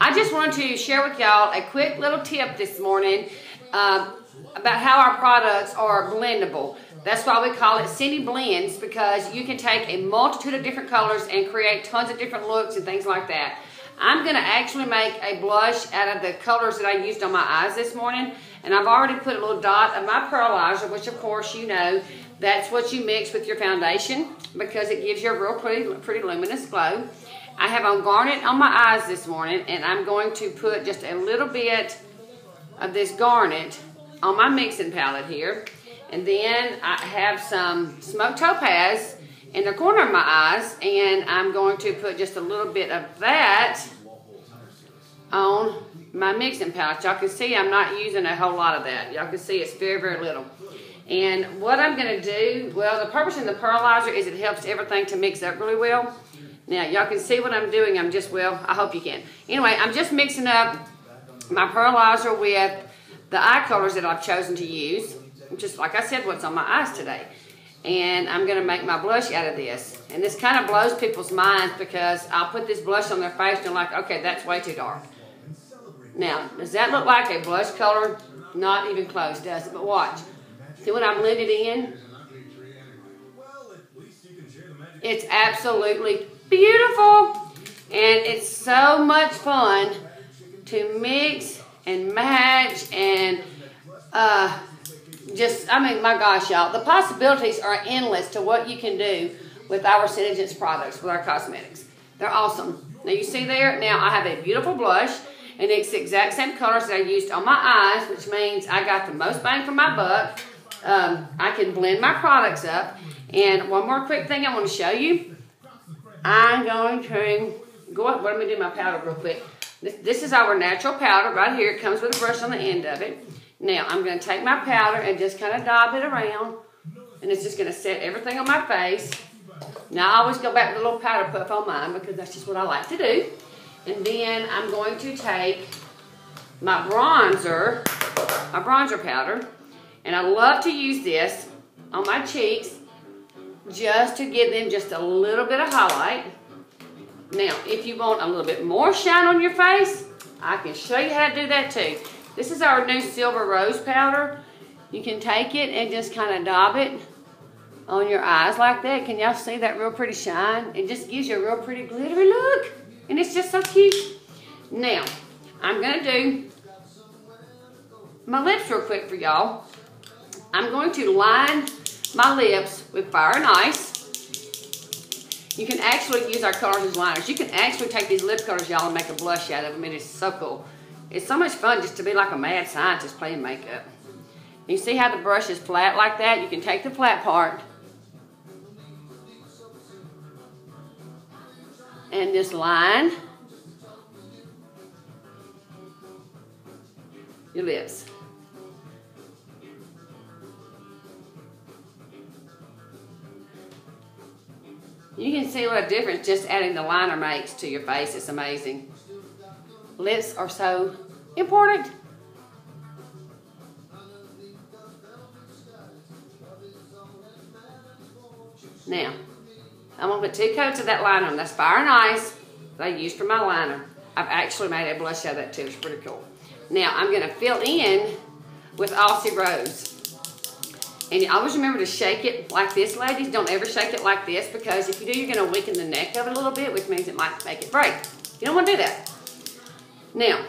I just wanted to share with y'all a quick little tip this morning uh, about how our products are blendable. That's why we call it SeneBlends because you can take a multitude of different colors and create tons of different looks and things like that. I'm going to actually make a blush out of the colors that I used on my eyes this morning. And I've already put a little dot of my pearlizer, which of course you know that's what you mix with your foundation because it gives you a real pretty, pretty luminous glow. I have on garnet on my eyes this morning and I'm going to put just a little bit of this garnet on my mixing palette here. And then I have some smoked topaz in the corner of my eyes and I'm going to put just a little bit of that on my mixing palette. Y'all can see I'm not using a whole lot of that. Y'all can see it's very, very little. And what I'm going to do, well, the purpose in the pearlizer is it helps everything to mix up really well. Now, y'all can see what I'm doing. I'm just, well, I hope you can. Anyway, I'm just mixing up my pearlizer with the eye colors that I've chosen to use. Just like I said, what's on my eyes today. And I'm going to make my blush out of this. And this kind of blows people's minds because I'll put this blush on their face and they're like, okay, that's way too dark. Now, does that look like a blush color? Not even close, does it? But watch. See what I blended in? It's absolutely beautiful. And it's so much fun to mix and match and uh, just, I mean, my gosh, y'all. The possibilities are endless to what you can do with our Senegence products, with our cosmetics. They're awesome. Now you see there, now I have a beautiful blush and it's the exact same colors that I used on my eyes, which means I got the most bang for my buck. Um, I can blend my products up. And one more quick thing I want to show you. I'm going to go up, let me do my powder real quick. This, this is our natural powder right here. It comes with a brush on the end of it. Now, I'm going to take my powder and just kind of dab it around. And it's just going to set everything on my face. Now, I always go back to the little powder puff on mine because that's just what I like to do. And then I'm going to take my bronzer, my bronzer powder, and I love to use this on my cheeks just to give them just a little bit of highlight. Now, if you want a little bit more shine on your face, I can show you how to do that too. This is our new Silver Rose powder. You can take it and just kind of dab it on your eyes like that. Can y'all see that real pretty shine? It just gives you a real pretty glittery look. And it's just so cute. Now, I'm going to do my lips real quick for y'all. I'm going to line my lips with Fire and Ice. You can actually use our colors as liners. You can actually take these lip colors, y'all, and make a blush out of them. It is so cool. It's so much fun just to be like a mad scientist playing makeup. You see how the brush is flat like that? You can take the flat part and just line your lips. See what a difference just adding the liner makes to your face. It's amazing. Lips are so important. Now, I'm going to put two coats of that liner on. That's Fire and Ice that I used for my liner. I've actually made a blush out of that too. It's pretty cool. Now, I'm going to fill in with Aussie Rose. And always remember to shake it like this, ladies. Don't ever shake it like this because if you do, you're going to weaken the neck of it a little bit, which means it might make it break. You don't want to do that. Now,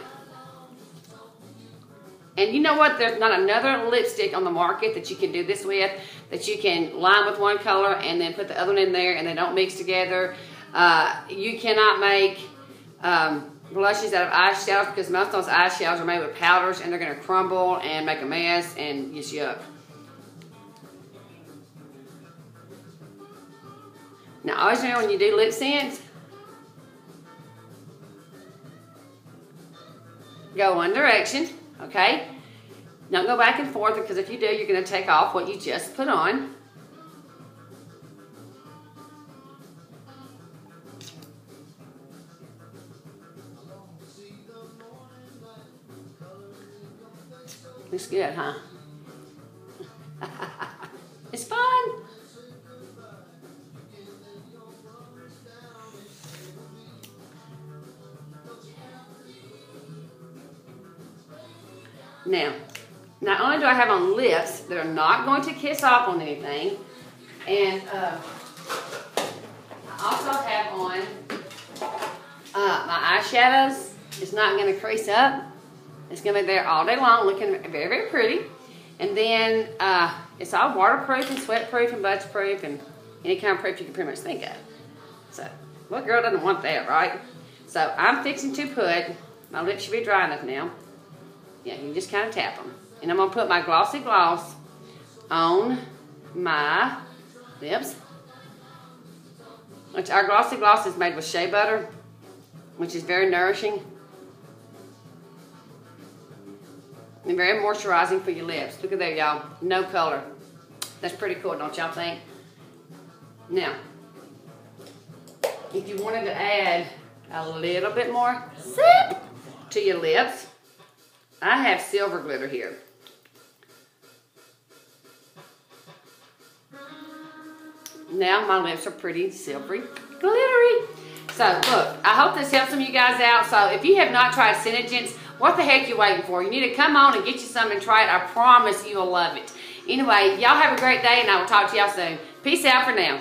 and you know what? There's not another lipstick on the market that you can do this with, that you can line with one color and then put the other one in there and they don't mix together. Uh, you cannot make um, blushes out of eyeshadows because most of those eyeshadows are made with powders and they're going to crumble and make a mess and just yuck. Now, always remember when you do LipSense, go one direction, okay? Don't go back and forth because if you do, you're going to take off what you just put on. Looks good, huh? it's fun. Now, not only do I have on lips that are not going to kiss off on anything, and uh, I also have on uh, my eyeshadows. It's not going to crease up. It's going to be there all day long looking very, very pretty. And then uh, it's all waterproof and sweatproof and budge-proof and any kind of proof you can pretty much think of. So, what girl doesn't want that, right? So, I'm fixing to put, my lips should be dry enough now. Yeah, you just kind of tap them. And I'm going to put my Glossy Gloss on my lips. Which our Glossy Gloss is made with shea butter, which is very nourishing. And very moisturizing for your lips. Look at there, y'all. No color. That's pretty cool, don't y'all think? Now, if you wanted to add a little bit more zip to your lips, I have silver glitter here. Now my lips are pretty silvery, glittery. So look, I hope this helps some of you guys out. So if you have not tried SeneGence, what the heck you waiting for? You need to come on and get you some and try it. I promise you will love it. Anyway, y'all have a great day and I will talk to y'all soon. Peace out for now.